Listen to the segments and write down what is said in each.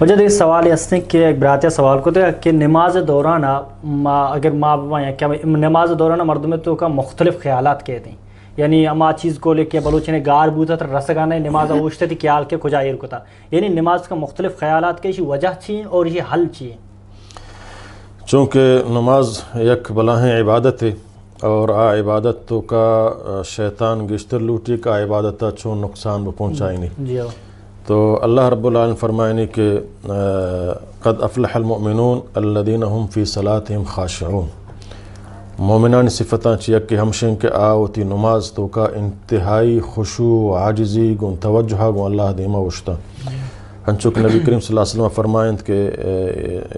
وجہ دیکھ سوال اس نے کہ ایک براتیہ سوال کو تو کہ نماز دورانہ ما اگر ماں بابا یا کیا نماز دورانہ مردم میں تو کا مختلف خیالات کہتے ہیں۔ یعنی اما چیز کو لے کے بلوچ نے گار بوتا تھا رسگانا نماز اوشتے تھی کیال کے کجا ایر کتا یعنی نماز کا مختلف خیالات کے وجہ چیئیں اور یہ حل چیئیں۔ چونکہ نماز یک بلاہیں عبادت ہے اور آ عبادت تو کا شیطان گشتر لوٹی کا عبادت چون نقصان پہنچائی نہیں جی تو اللہ رب العالمین فرمائنی کہ قد افلح المؤمنون الذین هم فی صلاتهم خاشعون۔ مومنان صفتاں چیک کہ ہمشن کے آوتی نماز تو کا انتہائی خشوع عاجزی گن توجہ گن اللہ دیما وشتا ہنچو کہ نبی کریم صلی اللہ علیہ وسلم فرمائند کہ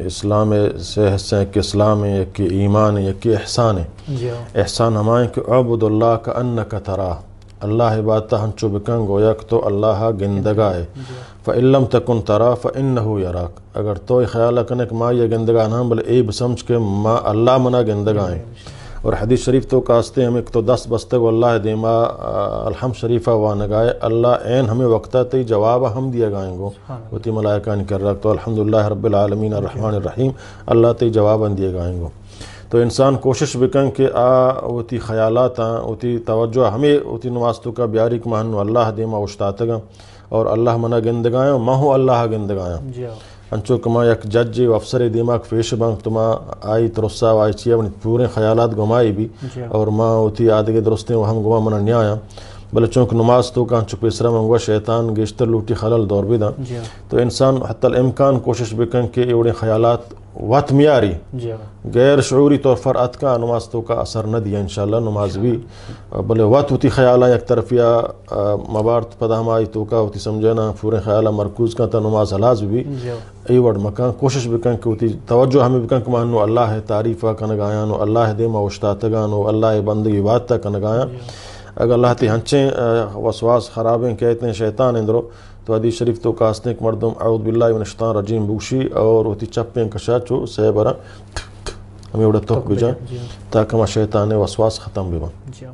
اسلام سے حصہ کہ اسلام ہے کہ ایمان ہے کہ احسان ہے۔ احسان ہمائیں کہ عبد اللہ کا انکا ترا۔ اللہ عبادتہ ہنچو بکن گویا کہ تو اللہ گندگا ہے فعلم تکن ترا فإنہو یراک اگر تو خیال کرنے کہ ماں یہ گندگا نہ بلے اے بسمجھ کے ماں اللہ منا گندگا ہیں اور حدیث شریف تو کاستے ہمیں تو دس بستگ اللہ دیما الحمد شریفہ و نگائے اللہ این ہمیں وقتا تی جواب ہم دیا گائیں گو۔ وہ تی ملائکہ نے کر رکھ تو الحمدللہ رب العالمین الرحمن الرحیم اللہ تی جواب دیا گائیں گو۔ تو انسان کوشش بکن کہ آ وہ تی خیالات آں وہ تی توجہ ہمیں وہ تی نماز تو کا بیاری کہ مہنو اللہ دیما اشتاتگا اور اللہ منا گندگائیں ماہو اللہ گندگائیں انچو کما یک جج و افسر دیماغ فیش بانک تما آئی ترسا و آئی چیا پورے خیالات گمائی بھی۔ اور ماں اوتی آدھگے درستے وہ ہم گما منا نیا آیا بلے چونکہ نماز تو کان چپ اسرا منگوا شیطان گیشتر لوٹی خلل دور بھی دا۔ تو انسان حتی الامکان کوشش بکن کہ ایوڑے خیالات وقت میاری غیر شعوری طور پر اتکا نماز تو کا اثر نہ دیا انشاءاللہ نماز بھی بلے وقت ہوتی خیالہ یک طرف یا مبارت پدا آئی تو کا ہوتی سمجھنا پورے خیالہ مرکوز کا تا نماز حلاز بھی ای وڑ مکان کوشش بکن کہ ہوتی توجہ ہمیں بکن کہ مانو اللہ ہے تعریفہ کنگایا نو اللہ دے ما اشتاتگا نو اللہ بندگی بات تا کنگایا اگر اللہ تی ہنچیں وسواس خرابیں کہتے ہیں شیطان اندرو تو حدیث شریف تو کاسنے کہ مردم اعوذ باللہ من الشیطان رجیم بوشی اور ہوتی چپیں کشا چو سے برا ہمیں اڑا توک بجا تاکہ ہما شیطان وسواس ختم بھی بن